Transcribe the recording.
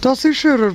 Das ist er,